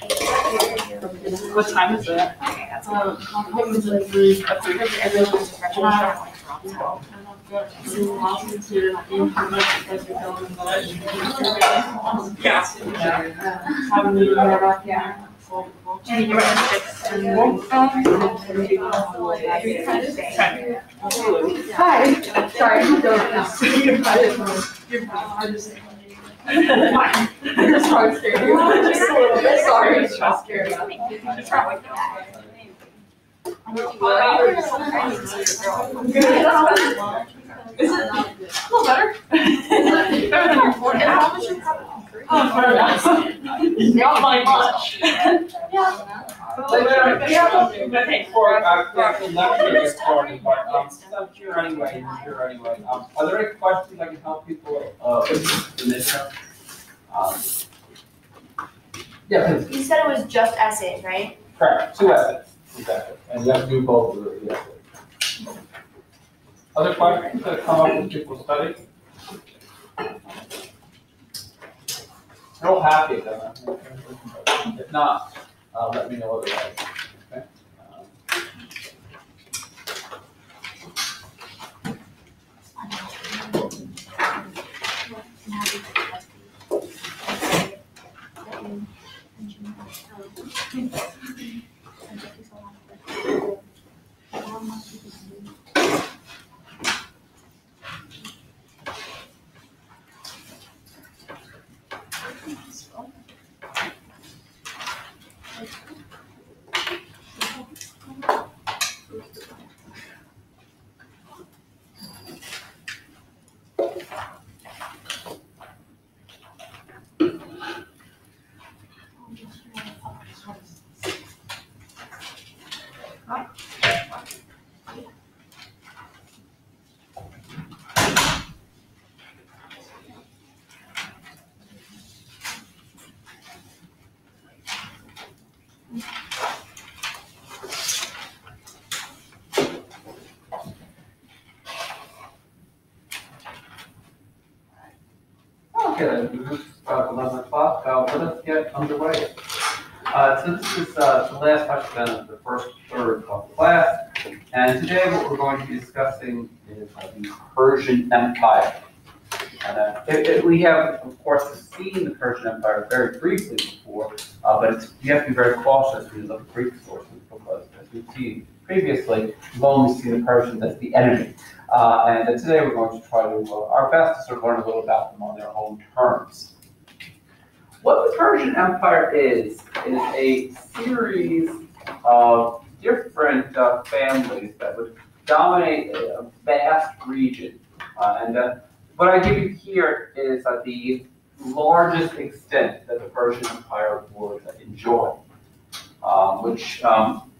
What time is it? Um, it's like three, everyone's a freshman. Yeah. Have a meeting there, yeah. And you're at six and Hi, sorry, I'm going now. I'm just trying to scare you. Just a little bit, sorry, just trying to scare you. Probably. Is it a little better? Better than before. How much you have? Oh, very. Not my much. Yeah. I think for, uh, for actually lecture this morning, but, um, since I'm here anyway, I'm here anyway, um, are there any questions I can help people, uh, with the midterm? Um, Yeah, please, You said it was just essays, right? correct, two essays, exactly, and you have to do both of the essays. Other questions that come up with people study? All happy at if not, uh, let me know otherwise, okay? Um, Okay, then, it's about eleven o'clock, uh, let us get underway. Uh, so this is, uh, the last session of the first third of class, and today what we're going to be discussing is uh, the Persian Empire. And, uh, it, it, we have, of course, seen the Persian Empire very briefly before, uh, but you have to be very cautious when you look at Greek sources, because as we've seen previously, we've only seen the Persians as the enemy. Uh, and today we're going to try to, uh, our best to sort of learn a little about them on their own terms. What the Persian Empire is, is a series of different uh, families that would dominate a vast region. Uh, and uh, what I give you here is uh, the largest extent that the Persian Empire would enjoy. which, um,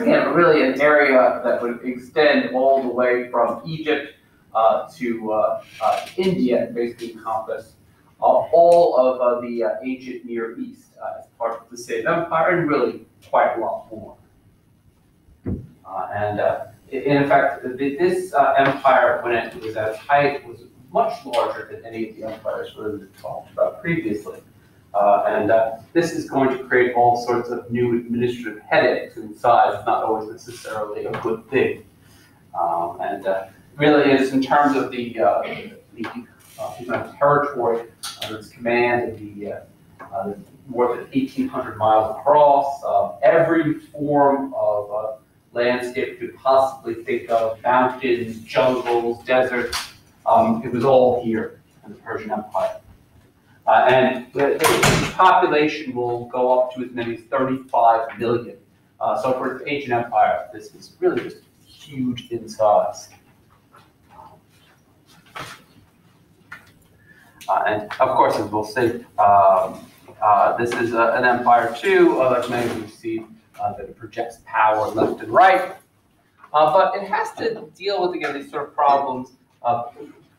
again, really an area that would extend all the way from Egypt uh, to uh, uh, India, and basically encompass all of the ancient Near East as part of the same empire, and really quite a lot more. And in fact, this uh, empire, when it was at its height, was much larger than any of the empires we've talked about previously. Uh, and uh, this is going to create all sorts of new administrative headaches and size, It's not always necessarily a good thing. Um, and uh, really is in terms of the, uh, the, uh, the territory under its command, the, uh, uh, more than eighteen hundred miles across, uh, every form of, uh, landscape you could possibly think of, mountains, jungles, deserts, um, it was all here in the Persian Empire. Uh, and the, the population will go up to as many as thirty-five million. Uh, so for the ancient empire, this is really just huge in size. Uh, and of course, as we'll see, um, uh, this is uh, an empire too, uh, like many of you see, uh, that it projects power left and right. Uh, but it has to deal with, again, these sort of problems of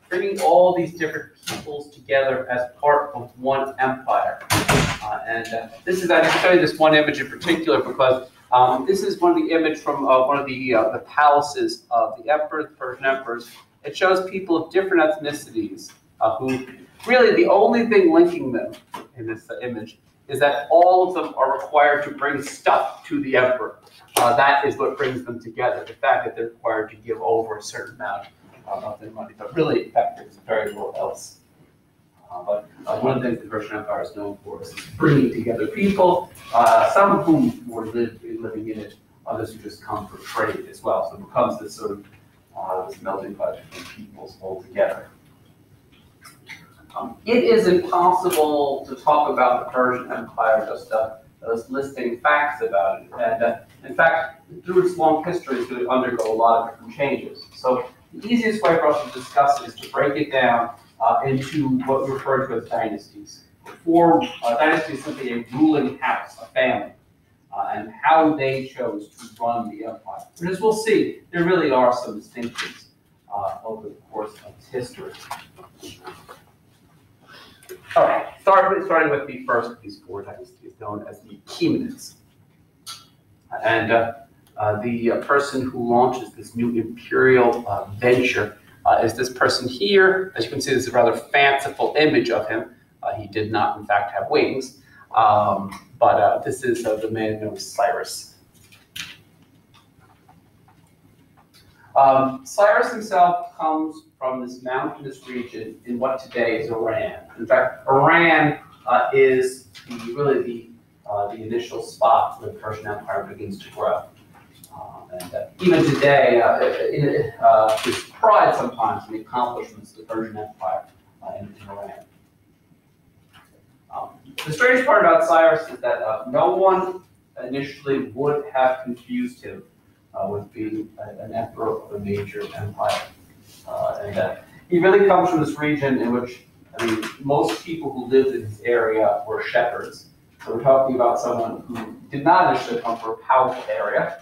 bringing all these different peoples together as part of one empire. Uh, and uh, this is, I can show you this one image in particular because um, this is one of the image from uh, one of the, uh, the palaces of the emperors, Persian emperors. It shows people of different ethnicities who really the only thing linking them in this image is that all of them are required to bring stuff to the emperor. Uh, that is what brings them together. The fact that they're required to give over a certain amount uh, of their money, but really, in fact, there's very little else. Uh, but uh, one of the things the Persian Empire is known for is bringing together people, uh, some of whom were living in it, others who just come for trade as well. So it becomes this sort of uh, this melting pot of peoples all together. Um, it is impossible to talk about the Persian Empire just uh, listing facts about it. And uh, in fact, through its long history, it's going to undergo a lot of different changes. So the easiest way for us to discuss it is to break it down uh, into what we refer to as dynasties. Before, uh, dynasty is simply a ruling house, a family, uh, and how they chose to run the empire. And as we'll see, there really are some distinctions uh, over the course of its history. All right, start, starting with the first of these four dynasties, known as the Achaemenids. And uh, uh, the uh, person who launches this new imperial uh, venture uh, is this person here. As you can see, this is a rather fanciful image of him. Uh, he did not, in fact, have wings. Um, but this is the man known as Cyrus. Um, Cyrus himself comes from this mountainous region in what today is Iran. In fact, Iran uh, is the, really the, uh, the initial spot where the Persian Empire begins to grow. Uh, and uh, even today, uh, it, uh, there's pride sometimes in the accomplishments of the Persian Empire uh, in, in Iran. Um, the strange part about Cyrus is that uh, no one initially would have confused him uh, with being a- an emperor of a major empire. Uh, and uh, he really comes from this region in which, I mean, most people who lived in this area were shepherds. So we're talking about someone who did not initially come from a powerful area.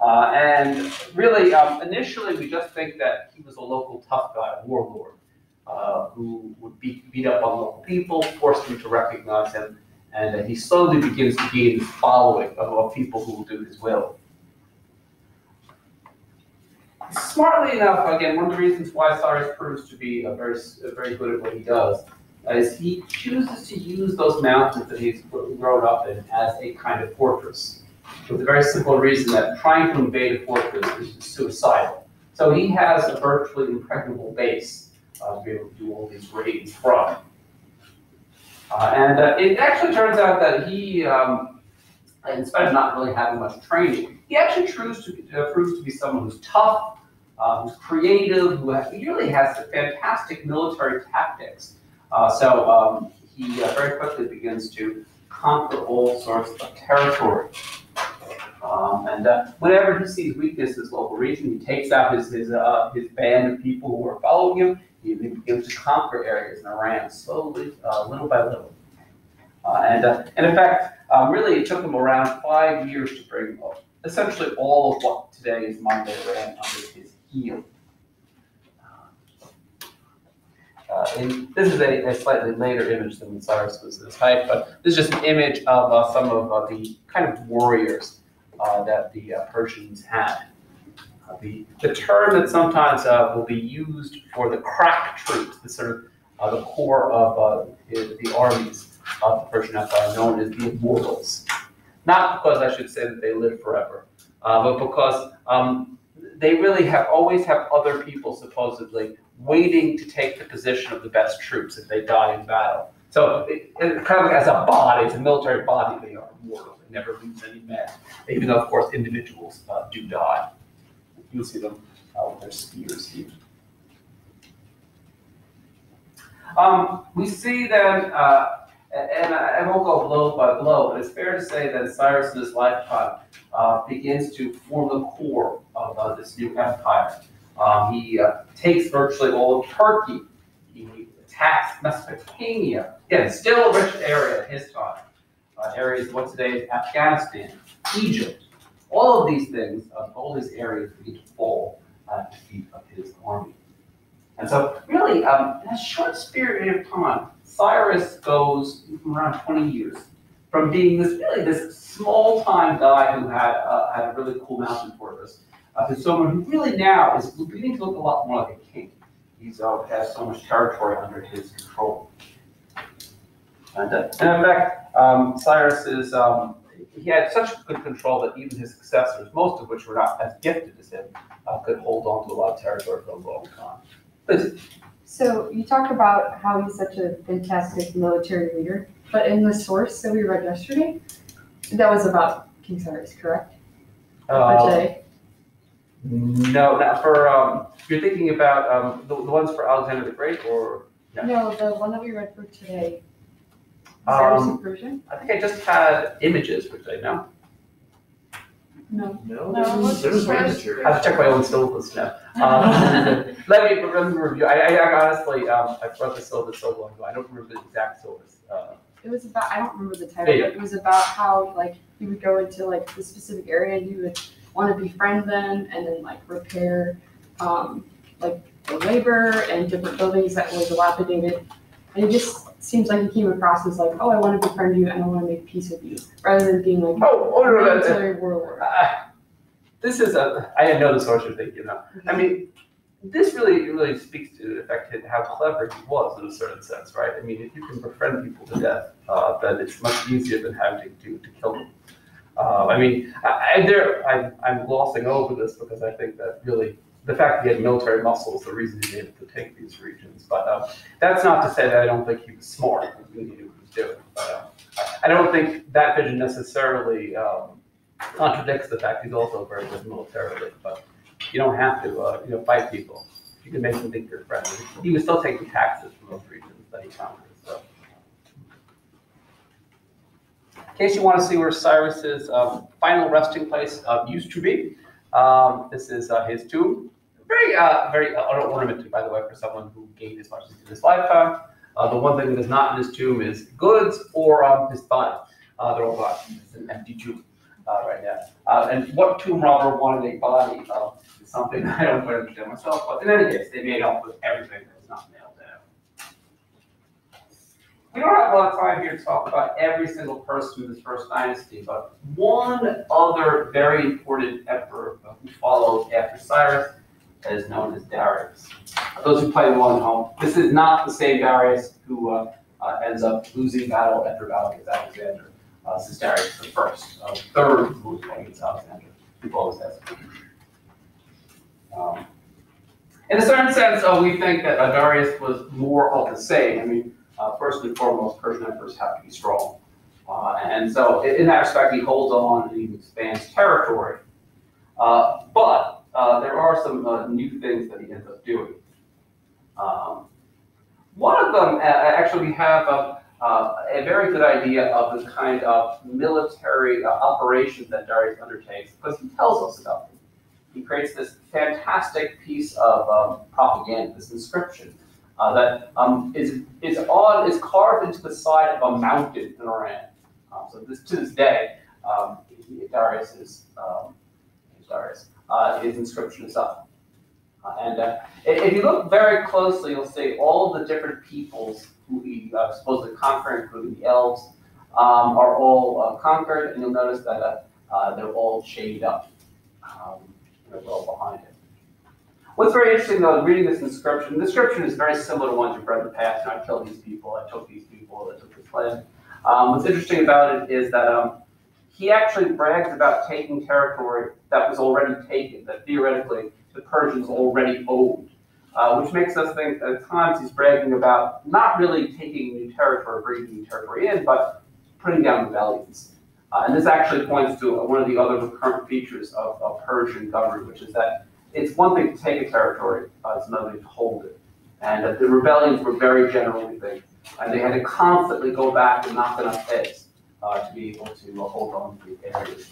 Uh, and really, um, initially, we just think that he was a local tough guy, a warlord, uh, who would beat, beat up on local people, force them to recognize him, and uh, he slowly begins to gain this following of people who will do his will. Smartly enough, again, one of the reasons why Cyrus proves to be a very, a very good at what he does is he chooses to use those mountains that he's grown up in as a kind of fortress. With the very simple reason that trying to invade a fortress is suicidal. So he has a virtually impregnable base uh, to be able to do all these raids from. Uh, and uh, it actually turns out that he, um, in spite of not really having much training, he actually proves to be, uh, proves to be someone who's tough, uh, who's creative, who ha- he really has fantastic military tactics. Uh, so um, he uh, very quickly begins to conquer all sorts of territory. Um, and uh, whenever he sees weakness in his local region, he takes out his his, uh, his band of people who are following him. He begins to conquer areas in Iran slowly, uh, little by little. Uh, and, uh, and in fact, um, really, it took him around five years to bring essentially all of what today is Monday Rand under his Uh, and this is a, a slightly later image than Cyrus was this height, but this is just an image of uh, some of uh, the kind of warriors uh, that the uh, Persians had. Uh, the, the term that sometimes will be used for the crack troops, the sort of the core of the, the armies of the Persian Empire, known as the immortals. Not because I should say that they live forever, but because um, they really have always have other people supposedly waiting to take the position of the best troops if they die in battle. So it, it kind of as a body, it's a military body, they are immortal. They never lose any men, even though, of course, individuals uh, do die. You'll see them uh, with their spears here. Um, we see then, uh, and I, won't go blow by blow, but it's fair to say that Cyrus's lifetime uh, begins to form the core of uh, this new empire. Um, he uh, takes virtually all of Turkey. He attacks Mesopotamia. Again, still a rich area at his time. Uh, areas what today is Afghanistan, Egypt. All of these things, uh, all these areas begin to fall at the feet of his army. And so, really, um, in a short period of time, Cyrus goes around 20 years from being this really this small-time guy who had uh, had a really cool mountain fortress uh, to someone who really now is beginning to look a lot more like a king. He's uh, has so much territory under his control. And, uh, and in fact, um, Cyrus is, um, he had such good control that even his successors, most of which were not as gifted as him, uh, could hold on to a lot of territory for a long time. Please. So you talk about how he's such a fantastic military leader, but in the source that we read yesterday, that was about King Cyrus, correct? Uh, today. No, not for, um, you're thinking about, um, the, the ones for Alexander the Great or? No. No, the one that we read for today. Cyrus Um, of Persia? I think I just had images, which I know. No. No, No, there was, there was way material. I have to check my own syllabus now. Um, let me, let me review, I, I I honestly, um, I wrote the syllabus so long ago, I don't remember the exact syllabus. Uh, It was about, I don't remember the title, Yeah, yeah. but it was about how like he would go into like the specific area and he would want to befriend them and then like repair um, like the labor and different buildings that were dilapidated. And it just seems like he came across as like, oh, I want to befriend you and I want to make peace with you, rather than being like Oh, oh, no, that's, military warlord. uh, this is a, I didn't know the source of thing, you know. I mean, this really, really speaks to the fact that how clever he was in a certain sense, right? I mean, if you can befriend people to death, uh, then it's much easier than having to, to kill them. Uh, I mean, I, I, there, I, I'm glossing over this because I think that really the fact that he had military muscle is the reason he was able to take these regions. But uh, that's not to say that I don't think he was smart. He knew what he was doing. But uh, I, don't think that vision necessarily um, contradicts the fact he's also very good militarily. But you don't have to, uh, you know, fight people. You can make them think you're friendly. He was still taking taxes from those regions that he conquered. So. In case you want to see where Cyrus's um, final resting place uh, used to be, um, this is uh, his tomb. Very, uh, very uh, ornamented, by the way, for someone who gained as much as in his lifetime. Uh, the one thing that is not in his tomb is goods or um, his body. Uh, they're all gone. It's an empty tomb uh, right now. Uh, and what tomb robber wanted a body of is something I don't quite understand myself. But in any case, they made off with everything that was not nailed down. We don't have a lot of time here to talk about every single person in this first dynasty, but one other very important emperor who followed after Cyrus is known as Darius. Those who play well at home, this is not the same Darius who uh, uh, ends up losing battle after battle against Alexander. Uh, this is Darius the first, uh, third playing against Alexander. People always ask. Um, in a certain sense, uh, we think that uh, Darius was more of the same. I mean, uh, first and foremost, Persian emperors have to be strong. Uh, and so, in, that respect, he holds on and he expands territory. But uh, there are some uh, new things that he ends up doing. Um, one of them, uh, actually, we have a, uh, a, very good idea of the kind of military operations that Darius undertakes because he tells us about them. He creates this fantastic piece of um, propaganda, this inscription uh, that um, is, is on, is carved into the side of a mountain in Iran. Um, so this, to this day, um, Darius is, um, Darius, uh, his inscription itself. Uh, and uh, if, you look very closely, you'll see all of the different peoples who he uh, supposedly conquered, including the elves, um, are all uh, conquered, and you'll notice that uh, uh, they're all shaded up. Um, they're well behind it. What's very interesting though, reading this inscription, the inscription is very similar to ones you've read in the past. Know, I killed these people, I took these people, I took this land. Um, what's interesting about it is that um, he actually brags about taking territory that was already taken, that theoretically the Persians already owned. Uh, which makes us think that at times he's bragging about not really taking new territory, bringing new territory in, but putting down rebellions. Uh, and this actually points to one of the other recurrent features of, of Persian government, which is that it's one thing to take a territory, uh, it's another thing to hold it. And uh, the rebellions were very generally big, and they had to constantly go back and knock enough heads uh, to be able to hold on to the areas.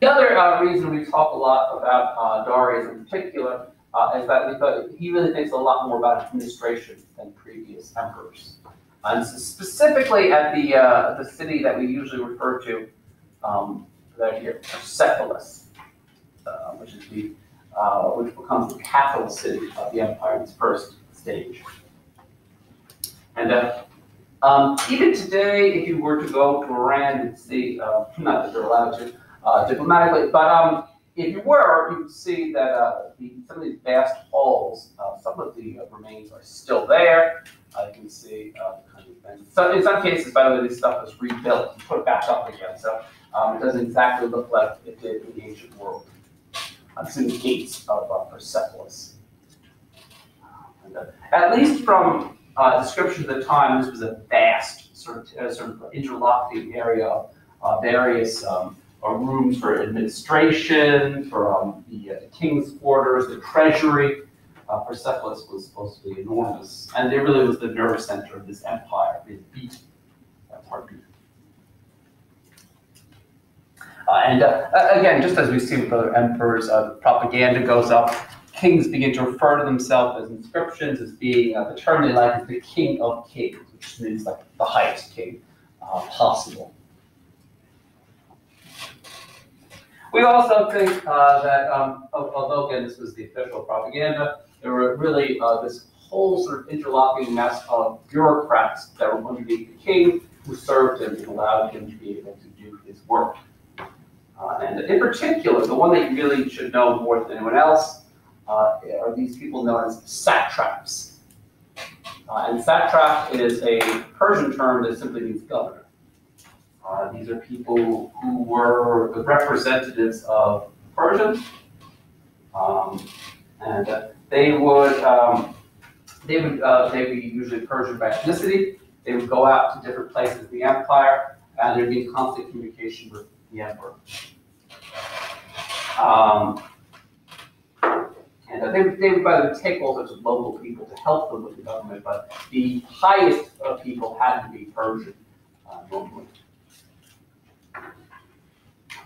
The other uh, reason we talk a lot about uh, Darius in particular uh, is that he really thinks a lot more about administration than previous emperors. And specifically at the uh, the city that we usually refer to, um, right here, Persepolis, uh, which is the uh, which becomes the capital city of the empire in its first stage. And um, even today, if you were to go to Iran and see, not that they're allowed to uh, diplomatically, but um, if you were, you would see that uh, the, some of these vast halls, uh, some of the uh, remains are still there. You can see uh, kind of. So in some cases, by the way, this stuff was rebuilt and put back up again. So um, it doesn't exactly look like it did in the ancient world. It's in the gates of uh, Persepolis. And, at least from uh, description at the time, this was a vast sort of, uh, sort of interlocking area of uh, various um, rooms for administration, for um, the, uh, the king's quarters, the treasury. Uh, Persepolis was supposed to be enormous, and it really was the nerve center of this empire. It beat, that heartbeat. Uh, and uh, again, just as we see with other emperors, uh, propaganda goes up. Kings begin to refer to themselves as inscriptions as being uh, the term they like is the king of kings, which means like the highest king possible. We also think uh, that, um, although again this was the official propaganda, there were really uh, this whole sort of interlocking mess of bureaucrats that were underneath the king who served him and allowed him to be able to do his work. Uh, and in particular, the one that you really should know more than anyone else uh, are these people known as satraps. Uh, and satrap is a Persian term that simply means governor. Uh, these are people who were the representatives of Persians. Um, and uh, they would, um, they would, uh, they would be usually Persian by ethnicity. They would go out to different places in the empire, and there'd be in constant communication with the emperor. Um, and uh, they, would- they would, way, take all sorts of local people to help them with the government, but the highest of people had to be Persian uh, normally.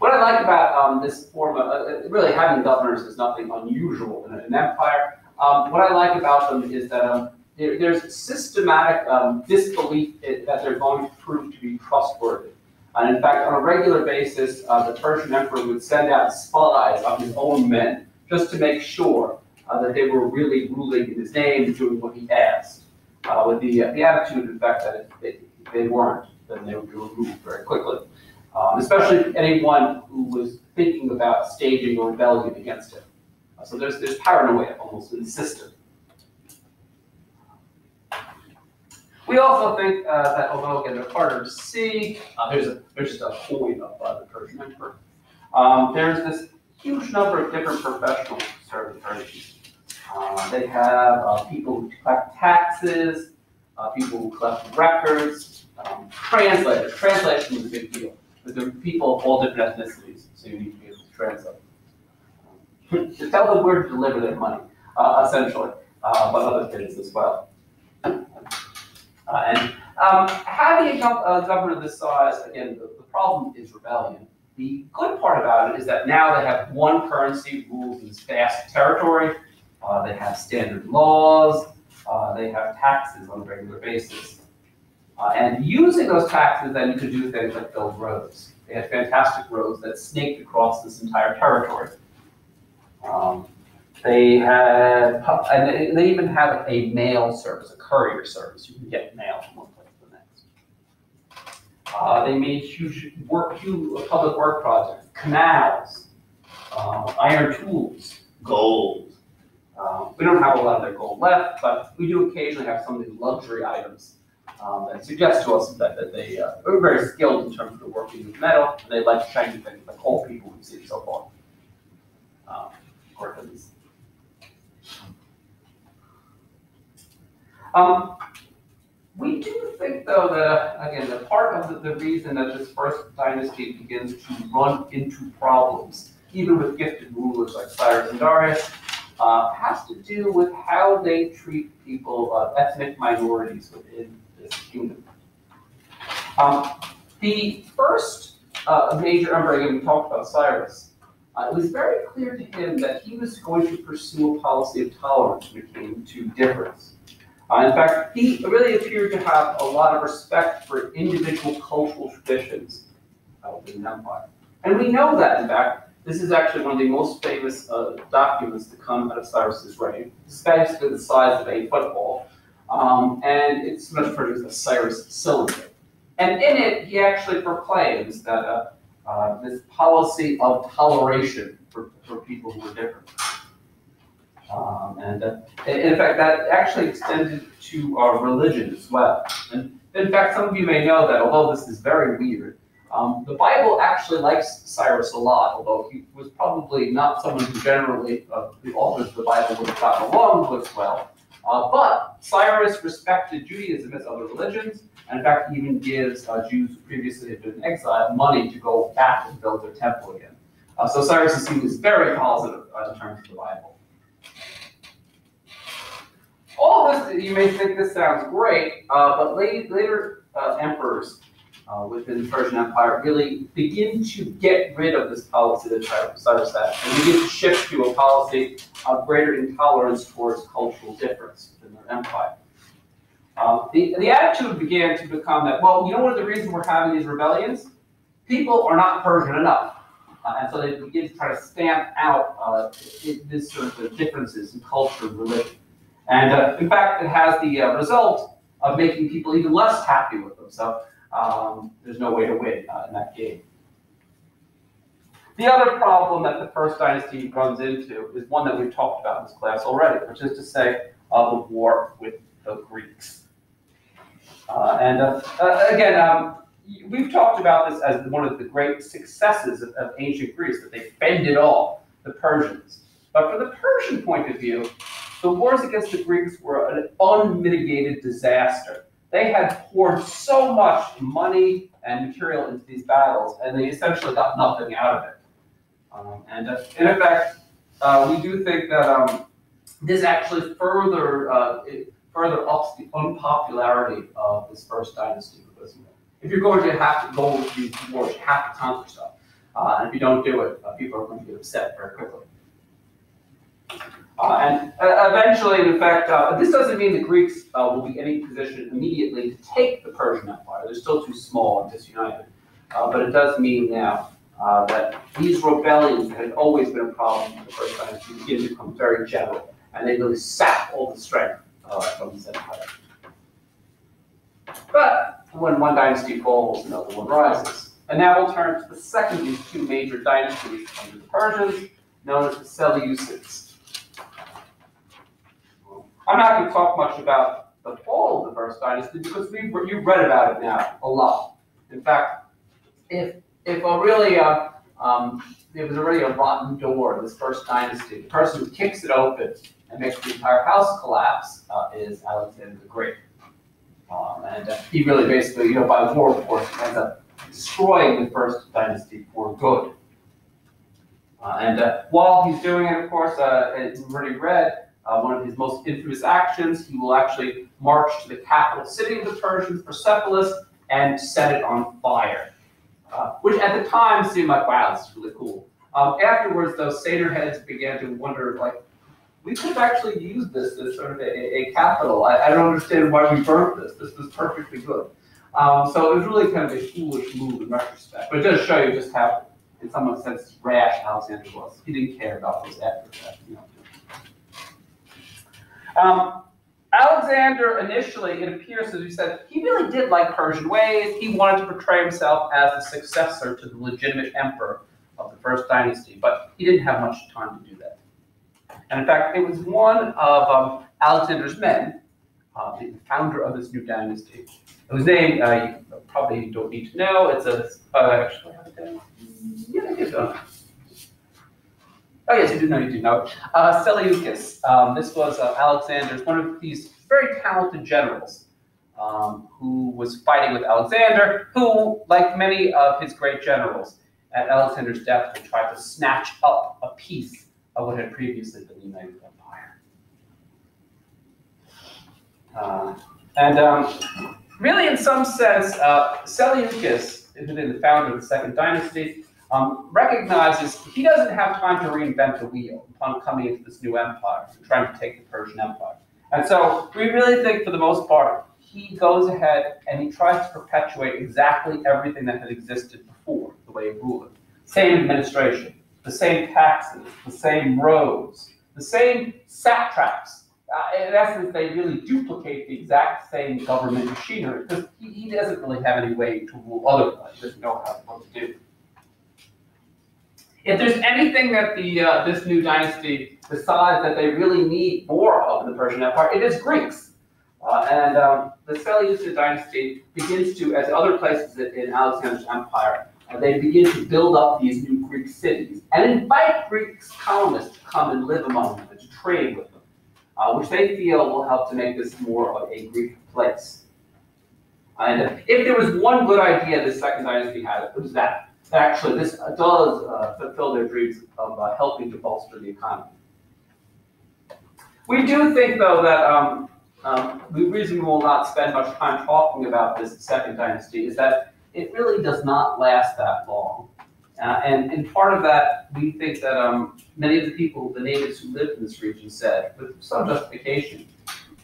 What I like about um, this form of, uh, uh, really having governors is nothing unusual in an empire. Um, what I like about them is that um, there, there's systematic um, disbelief that they're going to prove to be trustworthy. And in fact, on a regular basis, uh, the Persian emperor would send out spies of his own men just to make sure uh, that they were really ruling in his name and doing what he asked. Uh, with the, uh, the attitude, in fact, that if they, if they weren't, then they would be removed very quickly. Um, especially anyone who was thinking about staging a rebellion against him. Uh, so there's, there's paranoia almost in the system. We also think uh, that although again they're harder to see, uh, there's a there's just a coin of uh, the Persian emperor. Um, there's this huge number of different professionals serve the. Uh, they have uh, people who collect taxes, uh, people who collect records, um, translators. Translation is a big deal. But there are people of all different ethnicities, so you need to be able to translate. To tell them where to deliver their money, uh, essentially, uh, but other things as well. Uh, and um, having a gov- government of this size, again, the, the problem is rebellion. The good part about it is that now they have one currency rules this vast territory, Uh, they have standard laws. Uh, they have taxes on a regular basis. Uh, and using those taxes, then you could do things like build roads. They had fantastic roads that snaked across this entire territory. Um, they had, and they, even have a mail service, a courier service. You can get mail from one place to the next. Uh, they made huge work, huge public work projects, canals, uh, iron tools, gold. Uh, we don't have a lot of their gold left, but we do occasionally have some of these luxury items um, that suggest to us that, that they uh, are very skilled in terms of the working with metal, and they like shiny things like old people we've seen so far. Um. Um, we do think, though, that, again, that part of the, the reason that this first dynasty begins to run into problems, even with gifted rulers like Cyrus and Darius, uh, has to do with how they treat people, uh, ethnic minorities within this kingdom. Um, the first uh, major emperor, again, we talked about Cyrus, uh, it was very clear to him that he was going to pursue a policy of tolerance when it came to difference. Uh, in fact, he really appeared to have a lot of respect for individual cultural traditions within the empire. And we know that, in fact, this is actually one of the most famous uh, documents to come out of Cyrus's reign. It's basically the size of a football, um, and it's much to as Cyrus Cylinder. And in it, he actually proclaims that uh, uh, this policy of toleration for, for people who are different. Um, and uh, in fact, that actually extended to religion as well. And in fact, some of you may know that although this is very weird, um, the Bible actually likes Cyrus a lot, although he was probably not someone who generally, uh, the authors of the Bible would have gotten along with well. Uh, but Cyrus respected Judaism as other religions, and in fact, even gives uh, Jews who previously had been in exile money to go back and build their temple again. Uh, so Cyrus is seen as very positive uh, in terms of the Bible. All this, you may think this sounds great, uh, but later, later uh, emperors uh, within the Persian Empire really begin to get rid of this policy that Cyrus had and begin to shift to a policy of greater intolerance towards cultural difference within their empire. Uh, the, the attitude began to become that, well, you know what the reason we're having these rebellions? People are not Persian enough. Uh, and so they begin to try to stamp out uh, this sort of differences in culture and religion. And uh, in fact, it has the uh, result of making people even less happy with them. Um, there's no way to win uh, in that game. The other problem that the first dynasty runs into is one that we've talked about in this class already, which is to say uh, the war with the Greeks. Uh, and uh, uh, again, um, we've talked about this as one of the great successes of, of ancient Greece, that they fended off the Persians. But from the Persian point of view, the wars against the Greeks were an unmitigated disaster. They had poured so much money and material into these battles, and they essentially got nothing out of it. Um, and uh, in effect, uh, we do think that um, this actually further uh, further ups the unpopularity of this first dynasty because if you're going to have to go to these wars, you have to conquer stuff. Uh, and if you don't do it, uh, people are going to get upset very quickly. Uh, and uh, eventually, in fact, uh, this doesn't mean the Greeks uh, will be in any position immediately to take the Persian Empire. They're still too small and disunited. Uh, but it does mean now uh, that these rebellions that had always been a problem in the first dynasty begin to become very general, and they really sap all the strength from this empire. But when one dynasty falls, another one rises. And now we'll turn to the second of these two major dynasties under the Persians, known as the Seleucids. I'm not going to talk much about the fall of the first dynasty because we've you've read about it now a lot. In fact, if if a really uh, um, there was already a rotten door in this first dynasty, the person who kicks it open and makes the entire house collapse uh, is Alexander the Great. Um, and uh, he really basically, you know, by war, of course, ends up destroying the first dynasty for good. Uh, and uh, while he's doing it, of course, uh, we've already read, uh, one of his most infamous actions, he will actually march to the capital city of the Persians, Persepolis, and set it on fire. Uh, which at the time seemed like, wow, this is really cool. Um, afterwards, though, satyr heads began to wonder, like, we could have actually used this as sort of a, a capital. I, I don't understand why we burnt this. This was perfectly good. Um, so it was really kind of a foolish move in retrospect, but it does show you just how, in some sense, rash Alexander was. He didn't care about those after that, you know. Um, Alexander initially, it appears, as we said, he really did like Persian ways. He wanted to portray himself as the successor to the legitimate emperor of the first dynasty, but he didn't have much time to do that. And in fact, it was one of um, Alexander's men, uh, the founder of this new dynasty, whose name uh, you probably don't need to know. It's a, uh, actually. Yeah, I did. Oh, yes, you do know, you do know. Uh, Seleucus, um, this was uh, Alexander's, one of these very talented generals um, who was fighting with Alexander, who, like many of his great generals, at Alexander's death, try to snatch up a piece of what had previously been the United Empire. Uh, and um, really, in some sense, uh, Seleucus, who the founder of the Second Dynasty, um, recognizes he doesn't have time to reinvent the wheel upon coming into this new empire trying to take the Persian Empire. And so we really think, for the most part, he goes ahead and he tries to perpetuate exactly everything that had existed before, the way of ruling. Same administration, the same taxes, the same roads, the same satraps. Uh, in essence, they really duplicate the exact same government machinery because he, he doesn't really have any way to rule otherwise. He doesn't know how what to do. If there's anything that the uh, this new dynasty decides that they really need more of in the Persian Empire, it is Greeks. Uh, and um, the Seleucid dynasty begins to, as other places in, Alexander's empire, uh, they begin to build up these new Greek cities and invite Greek colonists to come and live among them and to trade with them, uh, which they feel will help to make this more of a Greek place. And if there was one good idea the Second Dynasty had, it was that. Actually, this does uh, fulfill their dreams of uh, helping to bolster the economy. We do think, though, that um, um, the reason we will not spend much time talking about this Second Dynasty is that it really does not last that long. Uh, and, and part of that, we think that um, many of the people, the natives who lived in this region said, with some justification,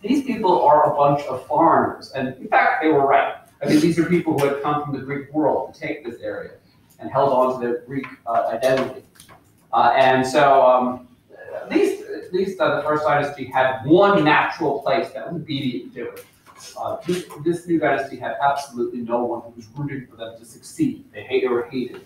these people are a bunch of foreigners. And in fact, they were right. I mean, these are people who had come from the Greek world to take this area and held on to their Greek uh, identity. Uh, and so, um, at least, at least the first dynasty had one natural place that would be to it. Uh, this, this new dynasty had absolutely no one who was rooting for them to succeed. They hated or hated.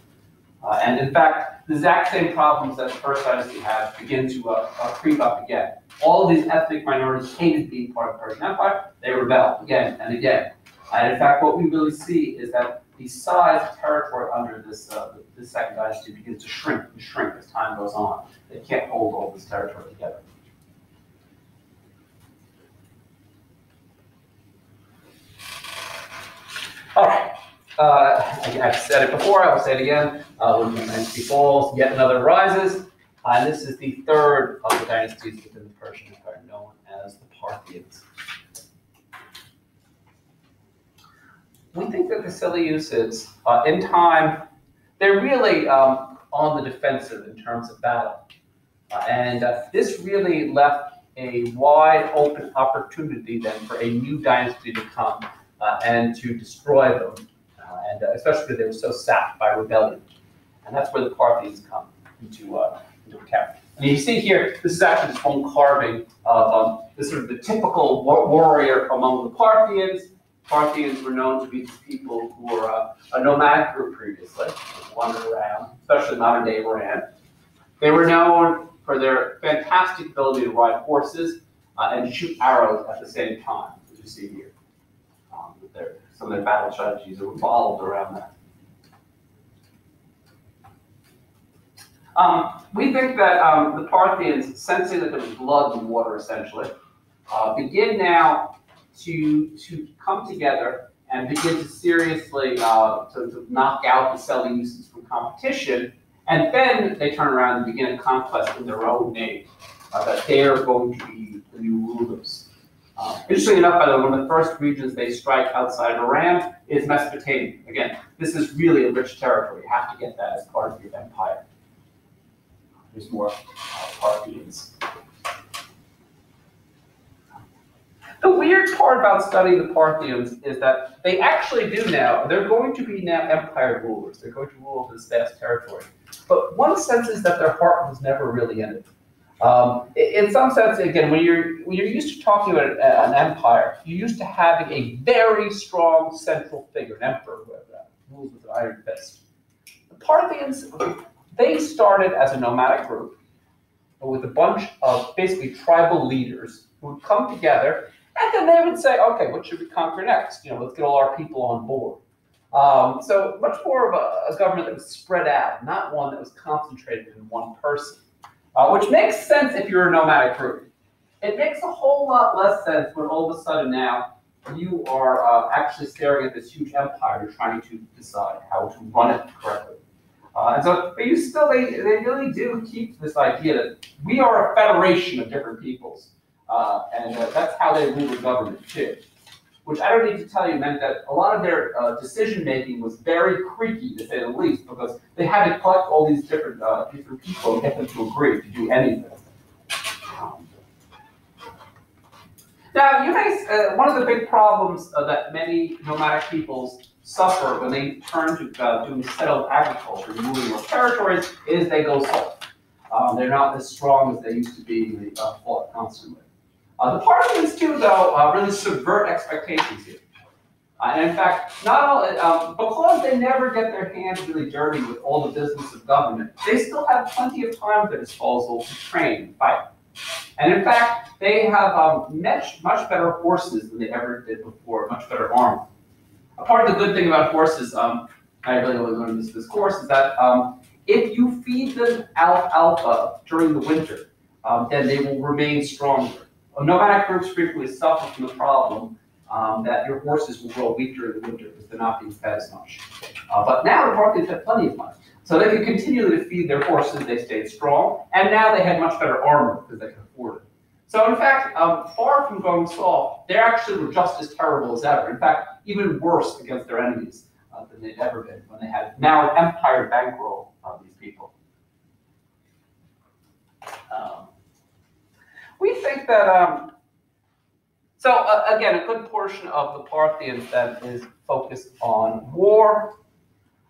Uh, and in fact, the exact same problems that the first dynasty had begin to uh, uh, creep up again. All these ethnic minorities hated being part of the Persian Empire. They rebelled again and again. And in fact, what we really see is that the size of territory under this, uh, this second dynasty begins to shrink and shrink as time goes on. They can't hold all this territory together. All right. Uh, I've said it before, I will say it again. Uh, when the dynasty falls, yet another rises. And this is the third of the dynasties within the Persian Empire, known as the Parthians. We think that the Seleucids, uh, in time, they're really um, on the defensive in terms of battle. Uh, and uh, this really left a wide open opportunity then for a new dynasty to come uh, and to destroy them, uh, and uh, especially they were so sapped by rebellion. And that's where the Parthians come into, into account. And you see here, this is actually just one carving of um, this sort of the typical wa- warrior among the Parthians. Parthians were known to be people who were uh, a nomadic group previously, wandered around, especially modern day Iran. They were known for their fantastic ability to ride horses uh, and shoot arrows at the same time, as you see here. Um, their, some of their battle strategies revolved around that. Um, we think that um, the Parthians, sensing that there was blood the water essentially, uh, begin now to, to come together and begin to seriously uh, to, to knock out the Seleucids from competition. And then they turn around and begin a conquest in their own name, uh, that they are going to be the new rulers. Uh, interestingly enough, by the way, one of the first regions they strike outside Iran is Mesopotamia. Again, this is really a rich territory. You have to get that as part of your empire. There's more uh. The weird part about studying the Parthians is that they actually do now, they're going to be now empire rulers. They're going to rule this vast territory. But one sense is that their heart was never really in it. Um, in some sense, again, when you're when you're used to talking about an empire, you're used to having a very strong central figure, an emperor, whoever that rules with an iron fist. The Parthians, they started as a nomadic group with a bunch of basically tribal leaders who would come together, and then they would say, "Okay, what should we conquer next? You know, let's get all our people on board." Um, so much more of a, a government that was spread out, not one that was concentrated in one person uh, which makes sense if you're a nomadic group. It makes a whole lot less sense when all of a sudden now you are uh, actually staring at this huge empire trying to decide how to run it correctly. Uh, and so, but you still, they, they really do keep this idea that we are a federation of different peoples. Uh, and uh, that's how they ruled the government too. Which I don't need to tell you meant that a lot of their uh, decision making was very creaky to say the least, because they had to collect all these different uh, different people and get them to agree to do anything. Now, you may, uh, one of the big problems uh, that many nomadic peoples suffer when they turn to doing settled agriculture, moving those territories, is they go soft. Um, they're not as strong as they used to be. They uh, fought constantly. Uh, the Parthians, too, though, uh, really subvert expectations here. Uh, and in fact, not all, um, because they never get their hands really dirty with all the business of government, they still have plenty of time at their disposal to train and fight. And in fact, they have um, much, much better horses than they ever did before, much better armor. A part of the good thing about horses, um, I really only learned this this course, is that um, if you feed them alfalfa during the winter, um, then they will remain stronger. Nomadic groups frequently suffer from the problem um, that your horses will grow weaker in the winter because they're not being fed as much. Uh, but now the Parthians have plenty of money. So they could continually feed their horses, they stayed strong, and now they had much better armor because they could afford it. So in fact, um, far from going soft, they actually were just as terrible as ever. In fact, even worse against their enemies uh, than they'd ever been when they had now an empire bankroll of these people. Um, we think that, um, so uh, again, a good portion of the Parthians then is focused on war.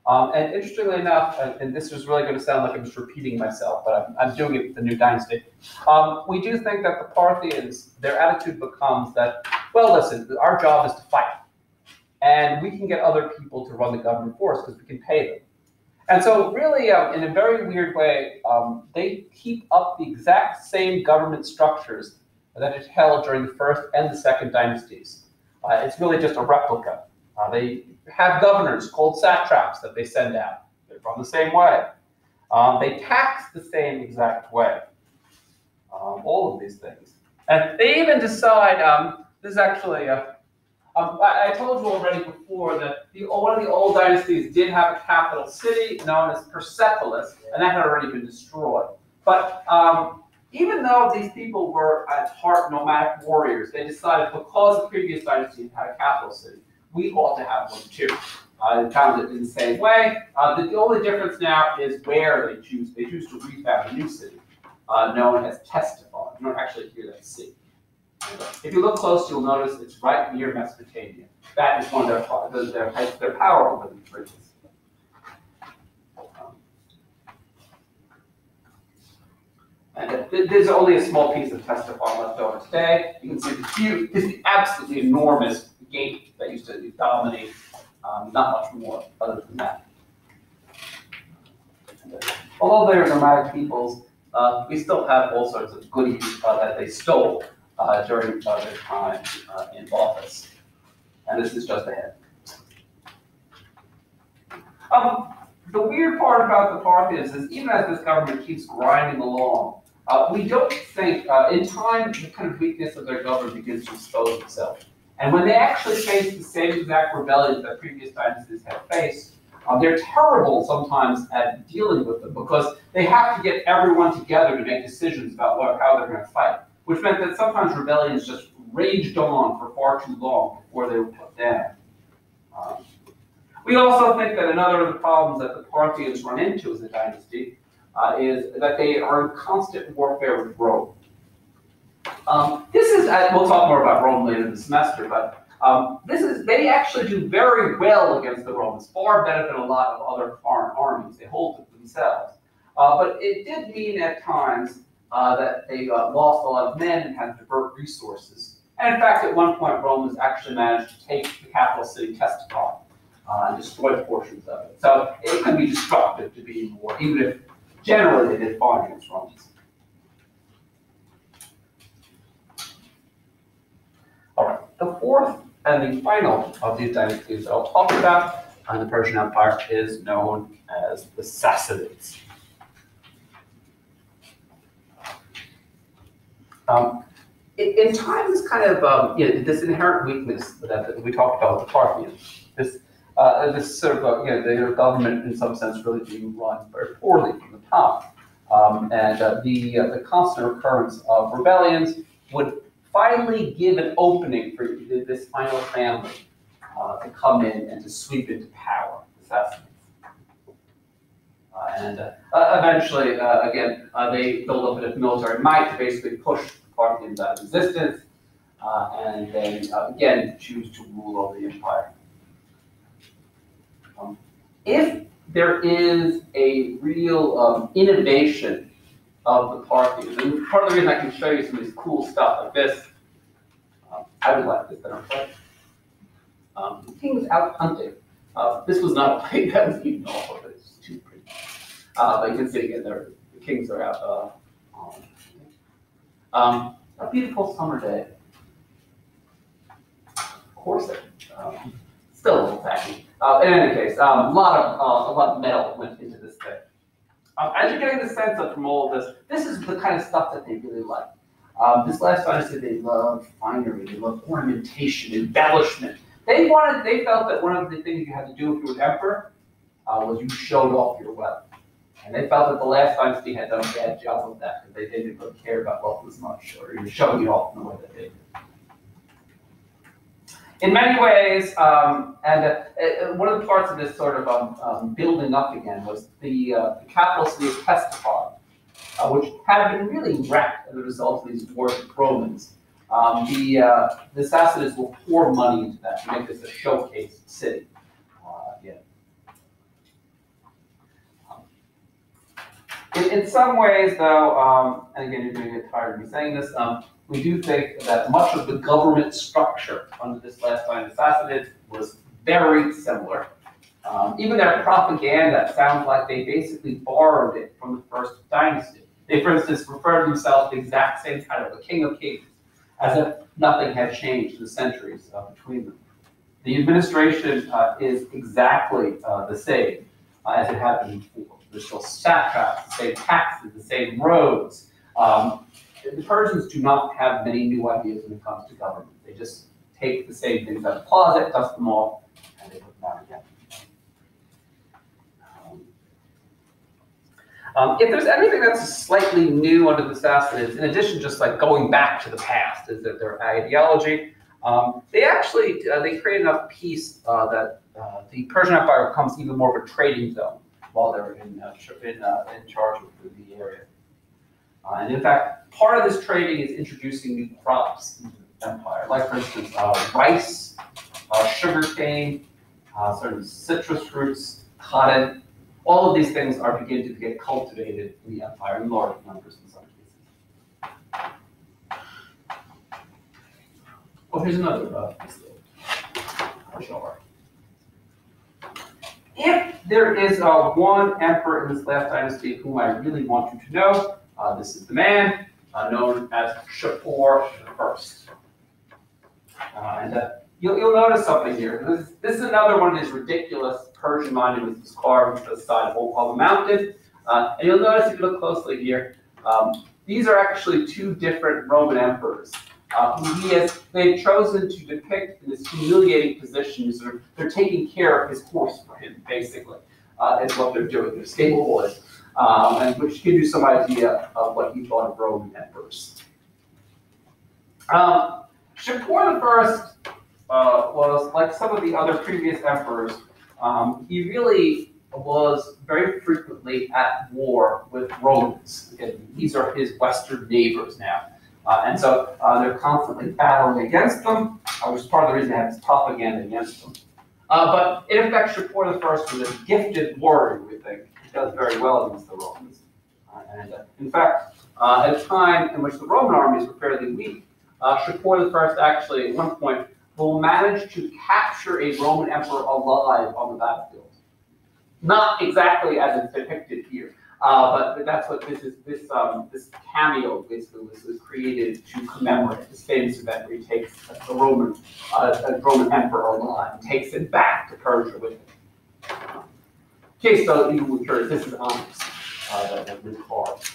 Um, and interestingly enough, and, and this is really going to sound like I'm just repeating myself, but I'm, I'm doing it with the new dynasty. Um, we do think that the Parthians, their attitude becomes that, well, listen, our job is to fight. And we can get other people to run the government for us because we can pay them. And so, really, um, in a very weird way, um, they keep up the exact same government structures that it held during the first and the second dynasties. Uh, it's really just a replica. Uh, they have governors called satraps that they send out. They're run the same way. Um, they tax the same exact way. Um, all of these things. And they even decide, um, this is actually a, um, I, I told you already before that the, one of the old dynasties did have a capital city known as Persepolis, and that had already been destroyed. But um, even though these people were at heart nomadic warriors, they decided because the previous dynasty had a capital city, we ought to have one too. Uh, they found it in the same way. Uh, the, the only difference now is where they choose. They choose to refound a new city, uh, known as Ctesiphon. You don't actually hear that city. If you look close, you'll notice it's right near Mesopotamia. That is one of their their their, power over these. Um, And th- th- there's only a small piece of Ctesiphon left over today. You can see the huge, this is absolutely enormous gate that used to dominate. Um, not much more other than that. Although they're nomadic peoples, uh, we still have all sorts of goodies uh, that they stole uh, during their time uh, in office. And this is just ahead. Um, the weird part about the Parthians is even as this government keeps grinding along, uh, we don't think, uh, in time, the kind of weakness of their government begins to expose itself. And when they actually face the same exact rebellions that previous dynasties have faced, uh, they're terrible sometimes at dealing with them because they have to get everyone together to make decisions about what, how they're going to fight, which meant that sometimes rebellions just raged on for far too long before they were put down. Um, we also think that another of the problems that the Parthians run into as a dynasty uh, is that they are in constant warfare with Rome. Um, this is, uh, we'll talk more about Rome later in the semester, but um, this is, they actually do very well against the Romans, far better than a lot of other foreign armies. They hold it themselves. Uh, but it did mean at times uh, that they uh, lost a lot of men and had to divert resources. And in fact, at one point, Romans actually managed to take the capital city, Ctesiphon, uh, and destroy portions of it. So it could be destructive to be in war, even if generally they did fine against Romans. All right, the fourth and the final of these dynasties that I'll talk about in the Persian Empire is known as the Sassanids. Um, in, in times kind of um, you know, this inherent weakness that, we talked about with the Parthians, this uh, this sort of uh, you know their government in some sense really being run very poorly from the top, um, and uh, the uh, the constant recurrence of rebellions would finally give an opening for this final family uh, to come in and to sweep into power, the Uh, and eventually, again, they build up enough military might to basically push the in that existence, uh, and then uh, again choose to rule over the empire. Um, if there is a real um, innovation of the Parthians, and part of the reason I can show you some of this cool stuff like this, um, I would like this better. Um, the king's out hunting. Uh, this was not a plate that was eaten off of. It's too pretty. Uh, but you can see again, there, the kings are out. Um, a beautiful summer day. Corset. um, still a little tacky. Uh, in any case, um, a lot of uh, a lot of metal went into this thing. Um, as you're getting the sense of from all of this, this is the kind of stuff that they really like. Um, this last dynasty, they loved finery, they loved ornamentation, embellishment. They wanted, they felt that one of the things you had to do if you were emperor uh, was you showed off your wealth. And they felt that the last dynasty had done a bad job of that, because they didn't really care about wealth as much, or you're showing it off in the way that they did. In many ways, um, and uh, uh, one of the parts of this sort of um, um, building up again was the, uh, the capital city of Ctesiphon, uh, which had been really wrecked as a result of these wars with Romans. Um, the, uh, the Sassanids will pour money into that to make this a showcase city. Uh, yeah. Um, In, in some ways, though, um, and again, you're going to get tired of me saying this, um, we do think that much of the government structure under this last of Sassanids was very similar. Um, even their propaganda sounds like they basically borrowed it from the first dynasty. They, for instance, refer to themselves the exact same title, the King of Kings, as if nothing had changed in the centuries uh, between them. The administration uh, is exactly uh, the same uh, as it had been before. Still satraps, the same taxes, the same roads. Um, the Persians do not have many new ideas when it comes to government. They just take the same things out of the closet, dust them off, and they put them out again. Um, um, if there's anything that's slightly new under the Sassanids, in addition just like going back to the past, is that their ideology. Um, they actually uh, they create enough peace uh, that uh, the Persian Empire becomes even more of a trading zone while they're in uh, in, uh, in charge of the, area. Uh, and in fact, part of this trading is introducing new crops into the empire, like for instance, uh, rice, uh, sugarcane, uh, certain citrus fruits, cotton. All of these things are beginning to get cultivated in the empire in large numbers in some cases. Oh, here's another uh. If there is uh, one emperor in this last dynasty whom I really want you to know, uh, this is the man uh, known as Shapur I. Uh, and uh, you'll, you'll notice something here. This, this is another one of these ridiculous Persian monuments that's carved to the side of what we'll call a mountain. And you'll notice if you look closely here, um, these are actually two different Roman emperors. Uh, he has, they've chosen to depict in this humiliating position. They're, taking care of his horse for him, basically, uh, is what they're doing. They're stable boys um, and which gives you some idea of what he thought of Roman emperors. Um, Shapur First uh, was like some of the other previous emperors. Um, he really was very frequently at war with Romans. These are his Western neighbors now. Uh, and so, uh, they're constantly battling against them, uh, which is part of the reason they have this propaganda against them. Uh, but in effect, Shapur First was a gifted warrior, we think. He does very well against the Romans. Uh, and in fact, at a time in which the Roman armies were fairly weak, uh, Shapur First actually, at one point, will manage to capture a Roman emperor alive on the battlefield. Not exactly as it's depicted here, uh, but that's what this is. This um, this cameo basically was, was created to commemorate this famous event where he takes a Roman uh, a Roman emperor and takes it back to Persia with him. Okay, so you were curious. This is Onyx, uh, that, carved.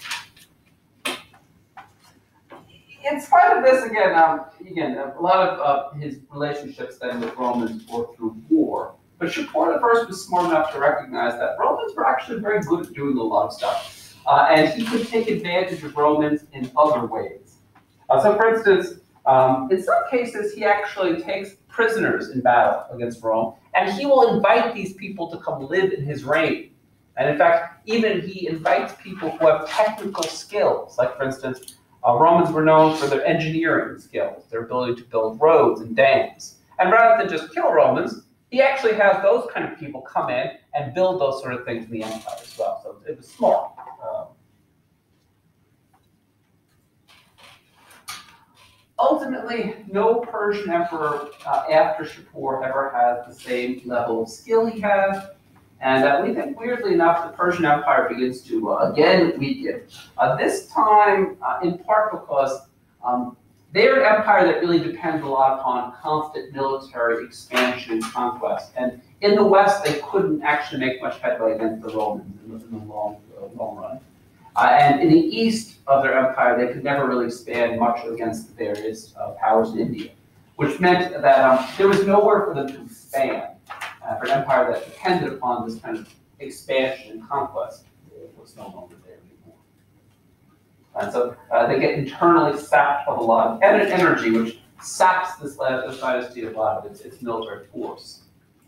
In spite of this, again, um, again, a lot of uh, his relationships then with Romans were through war. But Shapur the First was smart enough to recognize that Romans were actually very good at doing a lot of stuff. Uh, and he could take advantage of Romans in other ways. Uh, so, for instance, um, in some cases, he actually takes prisoners in battle against Rome, and he will invite these people to come live in his reign. And in fact, even he invites people who have technical skills, like, for instance, uh, Romans were known for their engineering skills, their ability to build roads and dams. And rather than just kill Romans, he actually has those kind of people come in and build those sort of things in the empire as well. So it was smart. Um, ultimately, no Persian emperor uh, after Shapur ever has the same level of skill he has. And uh, we think, weirdly enough, the Persian Empire begins to uh, again weaken. Uh, this time, uh, in part because um, they're an empire that really depends a lot upon constant military expansion and conquest. And in the West, they couldn't actually make much headway against the Romans in the, in the long, uh, long run. Uh, and in the east of their empire, they could never really expand much against the various uh, powers in India, which meant that um, there was nowhere for them to expand. Uh, for an empire that depended upon this kind of expansion and conquest, was no longer there. And so uh, they get internally sapped of a lot of energy, which saps this, dynasty of a lot of its, its military force.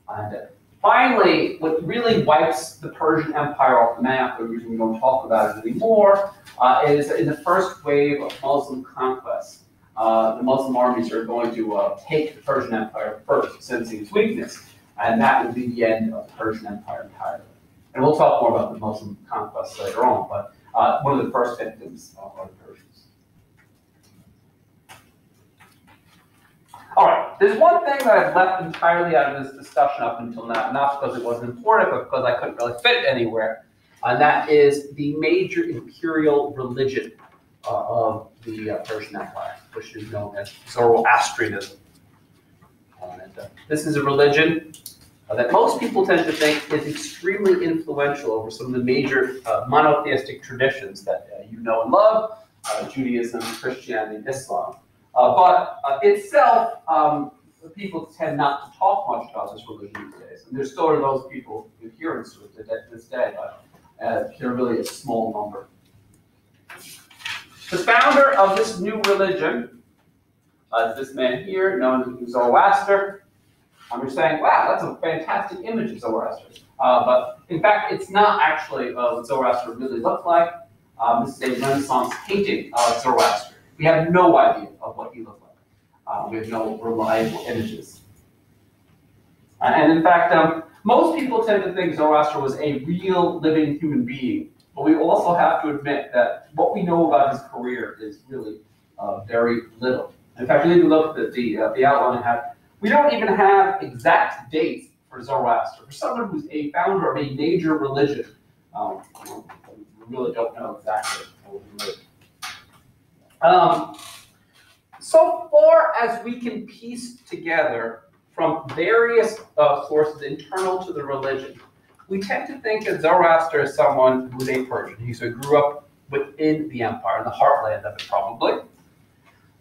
And finally, what really wipes the Persian Empire off the map, the reason we don't talk about it anymore, uh, is in the first wave of Muslim conquest. Uh, the Muslim armies are going to uh, take the Persian Empire first, sensing its weakness, and that would be the end of the Persian Empire entirely. And we'll talk more about the Muslim conquest later on, but uh, one of the first victims of the Persians. All right, there's one thing that I've left entirely out of this discussion up until now, not because it wasn't important, but because I couldn't really fit it anywhere, and that is the major imperial religion uh, of the uh, Persian Empire, which is known as Zoroastrianism. Um, and, uh, this is a religion that most people tend to think is extremely influential over some of the major uh, monotheistic traditions that uh, you know and love, uh, Judaism, Christianity, Islam. Uh, but uh, itself, um, people tend not to talk much about this religion these days. And there's still are those people adherents to it to this day, but they're really a small number. The founder of this new religion is this man here, known as Zoroaster. Um, you're saying, wow, that's a fantastic image of Zoroaster. Uh, but in fact, it's not actually uh, what Zoroaster really looked like. Um, this is a Renaissance painting of Zoroaster. We have no idea of what he looked like. Uh, we have no reliable images. And in fact, um, most people tend to think Zoroaster was a real living human being. But we also have to admit that what we know about his career is really uh, very little. In fact, we need to look at the, uh, the outline have we don't even have exact dates for Zoroaster. For someone who's a founder of a major religion, um, we really don't know exactly. Um, so far as we can piece together from various uh, sources internal to the religion, we tend to think that Zoroaster is someone who's a Persian. He sort of grew up within the empire, in the heartland of it, probably.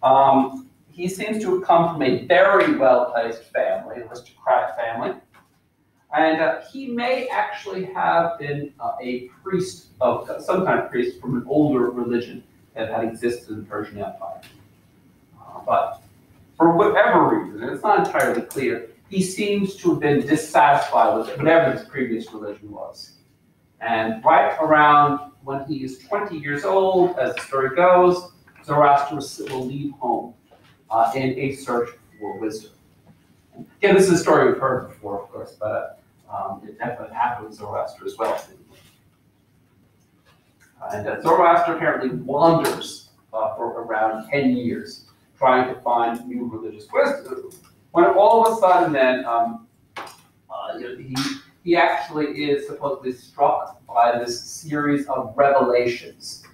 Um, he seems to have come from a very well-placed family, an aristocratic family. And uh, he may actually have been uh, a priest of uh, some kind of priest from an older religion that had existed in the Persian Empire. Uh, but for whatever reason, and it's not entirely clear, he seems to have been dissatisfied with whatever his previous religion was. And right around when he is 20 years old, as the story goes, Zoroaster will leave home uh, in a search for wisdom. Again, this is a story we've heard before, of course, but um, it definitely happened with Zoroaster as well. Uh, and uh, Zoroaster apparently wanders uh, for around 10 years trying to find new religious wisdom. When all of a sudden, then, um, uh, you know, he, he actually is supposedly struck by this series of revelations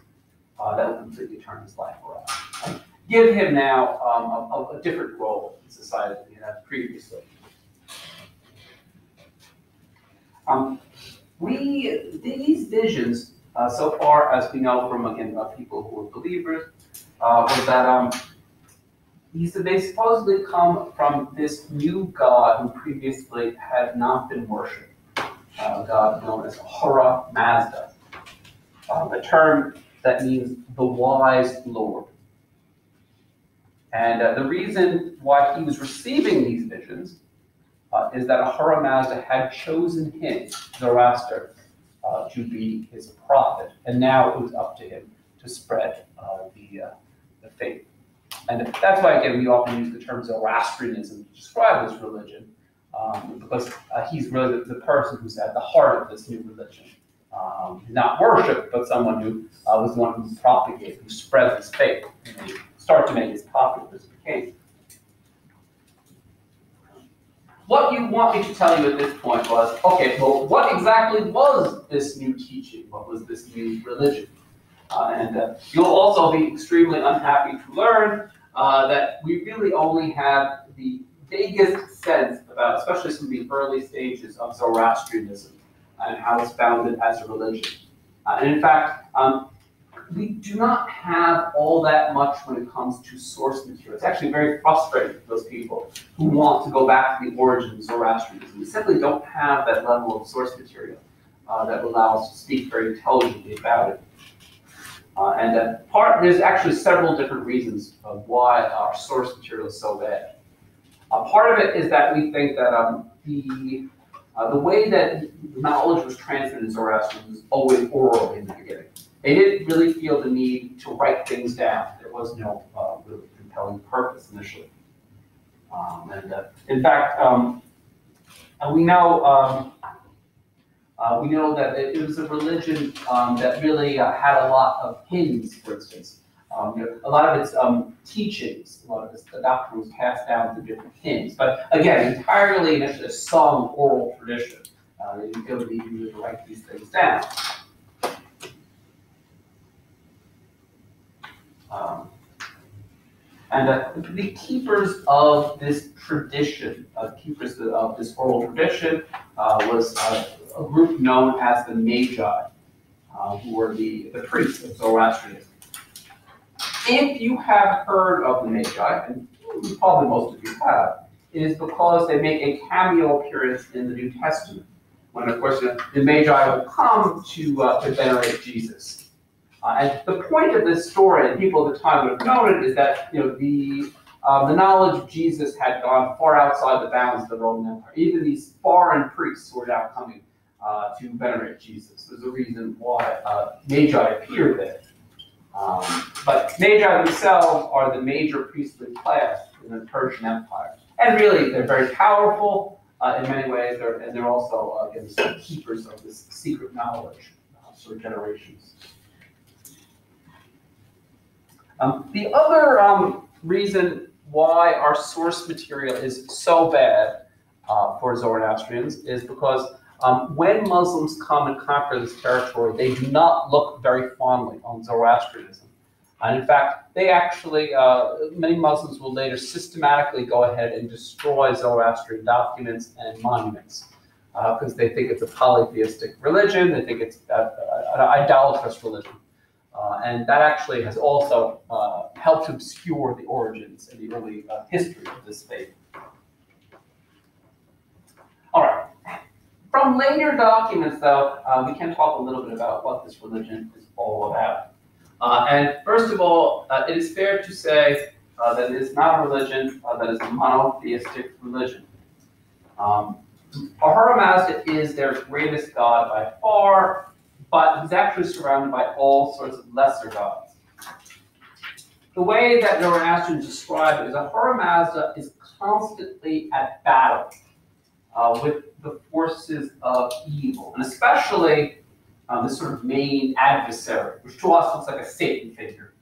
uh, that will completely turn his life around. Give him now um, a, a, different role in society than he had previously. Um, we, these visions, uh, so far as we know from, again, uh, people who are believers, uh, was that um, he said they supposedly come from this new god who previously had not been worshipped, a god known as Ahura Mazda, uh, a term that means the wise Lord. And uh, the reason why he was receiving these visions uh, is that Ahura Mazda had chosen him, Zoroaster, uh, to be his prophet, and now it was up to him to spread uh, the, uh, the faith. And that's why, again, we often use the term Zoroastrianism to describe this religion, um, because uh, he's really the, the, person who's at the heart of this new religion. Um, not worship, but someone who was the one who propagated, who spread this faith, start to make as popular as it became. What you want me to tell you at this point was, okay, well, what exactly was this new teaching? What was this new religion? Uh, and uh, you'll also be extremely unhappy to learn uh, that we really only have the vaguest sense about, especially some of the early stages of Zoroastrianism and how it's founded as a religion. Uh, and in fact, um, we do not have all that much when it comes to source material. It's actually very frustrating for those people who want to go back to the origin of Zoroastrianism. We simply don't have that level of source material uh, that will allow us to speak very intelligently about it. Uh, and uh, part, there's actually several different reasons of why our source material is so bad. Uh, part of it is that we think that um, the uh, the way that knowledge was transmitted in Zoroaster was always oral in the beginning. They didn't really feel the need to write things down. There was no uh, really compelling purpose initially. Um, and uh, in fact, um, we know um, uh, we know that it, was a religion um, that really uh, had a lot of hymns, for instance. Um, you know, a lot of its um, teachings, a lot of its the doctrine was passed down through different hymns. But again, entirely a sung oral tradition. Uh, they didn't the need to write these things down. Um, and uh, the keepers of this tradition, keepers of this oral tradition, uh, was uh, a group known as the Magi, uh, who were the, the priests of Zoroastrianism. If you have heard of the Magi, and probably most of you have, it is because they make a cameo appearance in the New Testament, when of course the Magi will come to, uh, to venerate Jesus. Uh, and the point of this story, and people at the time would have known it, is that you know the um, the knowledge of Jesus had gone far outside the bounds of the Roman Empire. Even these foreign priests were now coming uh, to venerate Jesus. There's a reason why uh, Magi appear there. Um, but Magi themselves are the major priestly class in the Persian Empire. And really, they're very powerful uh, in many ways, they're, and they're also, uh, keepers of this secret knowledge uh, for generations. Um, the other um, reason why our source material is so bad uh, for Zoroastrians is because um, when Muslims come and conquer this territory, they do not look very fondly on Zoroastrianism. And in fact, they actually, uh, many Muslims will later systematically go ahead and destroy Zoroastrian documents and monuments because uh, they think it's a polytheistic religion, they think it's uh, an idolatrous religion. Uh, and that actually has also uh, helped obscure the origins and the early uh, history of this faith. All right. From later documents, though, uh, we can talk a little bit about what this religion is all about. Uh, and first of all, uh, it is fair to say that it is not a religion that is a monotheistic religion. Um, Ahura Mazda is their greatest god by far, but he's actually surrounded by all sorts of lesser gods. the way that Zoroastrians describe it is that Ahura Mazda is constantly at battle uh, with the forces of evil, and especially um, this sort of main adversary, which to us looks like a Satan figure,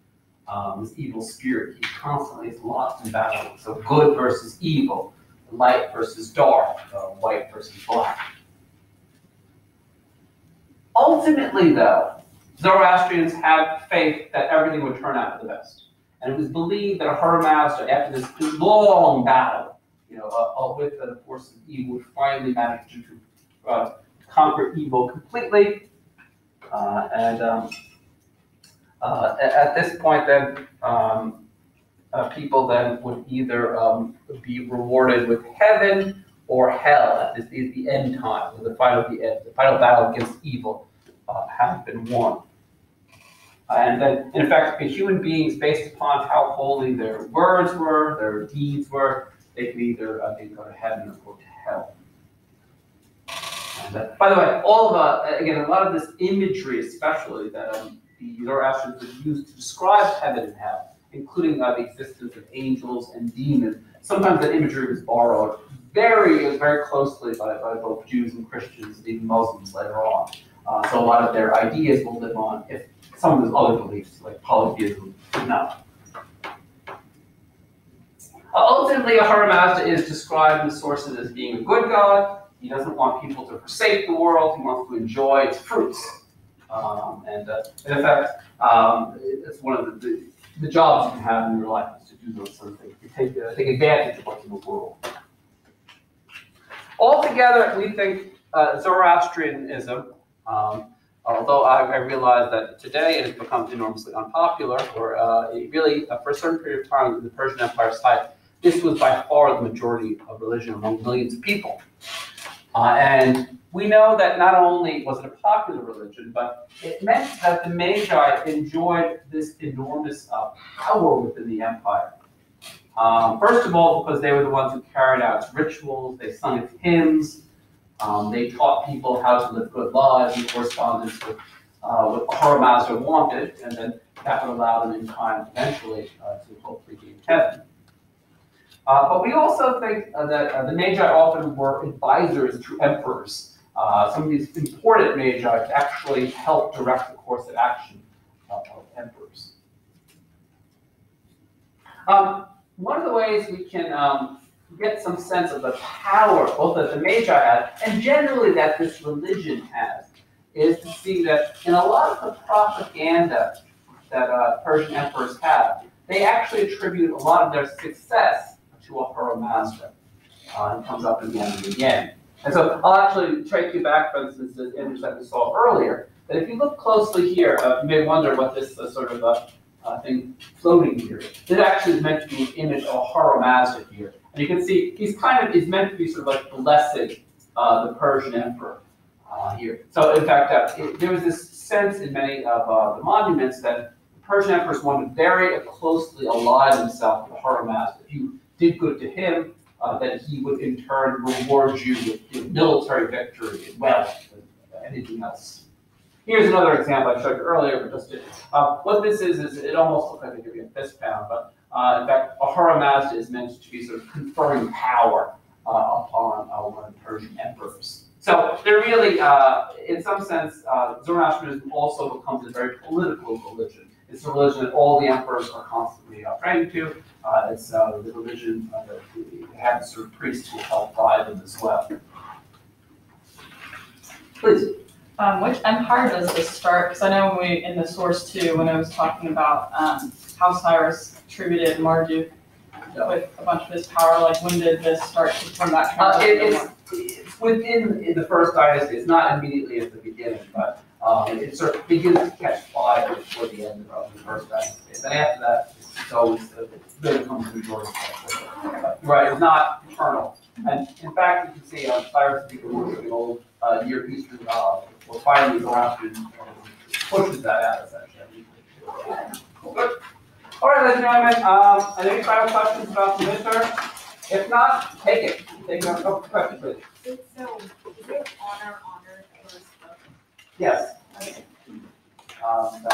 um, this evil spirit. He constantly is lost in battle. So good versus evil, light versus dark, uh, white versus black. Ultimately, though, Zoroastrians had faith that everything would turn out for the best. And it was believed that Ahura after this long battle, you know, uh, uh, with the forces of evil, would finally manage to uh, conquer evil completely. Uh, and um, uh, at, at this point, then, um, uh, people then would either um, be rewarded with heaven or hell at this is the end time, the final the end, the final battle against evil uh, has been won. And then, in fact, human beings, based upon how holy their words were, their deeds were, they could either uh, they go to heaven or go to hell. And, uh, by the way, all of uh, again, a lot of this imagery, especially that um, the Zoroastrians would use to describe heaven and hell, including uh, the existence of angels and demons. Sometimes that imagery was borrowed very, very closely by, by both Jews and Christians, and even Muslims later on. Uh, so a lot of their ideas will live on if some of those other beliefs, like polytheism, did not. Ultimately, Ahura Mazda is described in the sources as being a good god. He doesn't want people to forsake the world. He wants to enjoy its fruits. Um, and, uh, in fact, um, it's one of the, the, the, jobs you can have in your life is to do those sort of things. You take, uh, take advantage of what's in the world. Altogether, we think uh, Zoroastrianism um, although I, I, realize that today it has become enormously unpopular, or uh, really, uh, for a certain period of time in the Persian Empire's height, this was by far the majority of religion among millions of people. Uh, and we know that not only was it a popular religion, but it meant that the Magi enjoyed this enormous uh, power within the empire. Um, first of all, because they were the ones who carried out its rituals, they sung its hymns, um, they taught people how to live good lives in correspondence with uh, what Ahura Mazda wanted, and then that would allow them in time eventually uh, to hopefully be in heaven. Uh, but we also think uh, that uh, the Magi often were advisors to emperors. Uh, some of these important Magi actually helped direct the course of action of emperors. Um, one of the ways we can um, get some sense of the power both that the Magi had and generally that this religion has, is to see that in a lot of the propaganda that uh, Persian emperors have, they actually attribute a lot of their success to Ahura Mazda. Uh, it comes up again and again. And so I'll actually take you back, for instance, to the image that we saw earlier, that if you look closely here, uh, you may wonder what this uh, sort of uh, thing floating here. This actually is meant to be an image of Ahura Mazda here. And you can see he's kind of is meant to be sort of like blessing uh, the Persian emperor uh, here. So in fact, uh, it, there was this sense in many of uh, the monuments that the Persian emperors wanted to very closely ally himself with Ahura Mazda. If you did good to him, uh, then he would in turn reward you with, with military victory and wealth and anything else. Here's another example I showed you earlier, but just to, uh, what this is is it almost looks like they give you a fist pound, but uh, in fact, Ahura Mazda is meant to be sort of conferring power uh, upon uh, one of the Persian emperors. So they're really, uh, in some sense, uh, Zoroastrianism also becomes a very political religion. It's a religion that all the emperors are constantly praying to. It's the religion that have sort of priests who help guide them as well. Please. Um, which empire does this start? Because I know when we in the source too, when I was talking about um, how Cyrus attributed Marduk with a bunch of his power? Like when did this start from that? Uh, it, it's, it's within the first dynasty. It's not immediately at the beginning, but um, it sort of begins to catch fire before the end of the first dynasty. And then after that, it's always uh, it really becomes the majority. Right, it's not eternal. And in fact, you can see uh, Cyrus the the old uh, Near Eastern God, will finally and pushes that out essentially. Good. All right, ladies and gentlemen, um, any final questions about the midterm? If not, take it. Take a couple questions, please. So, is there honor, honor, or Yes. Okay. Um.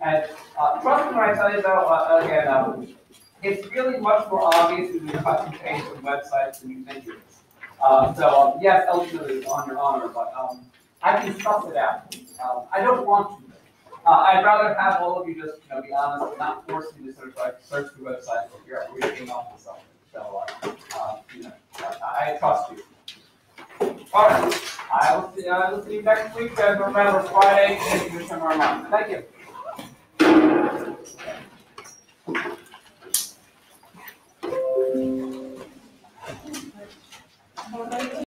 And, uh, trust me when I tell you though, uh, again, um, it's really much more obvious when you cut and paste from websites than you think it is. Um, so, um, yes, ultimately it's on your honor, but, um, I can suss it out. Um, I don't want to. Uh, I'd rather have all of you just you know, be honest and not force me to sort like search the website or figure out where you came up with something. So, uh, um, you know, I, I trust you. All right. I will see, I will see you next week. Uh, remember, Friday, thank you tomorrow morning. Thank you.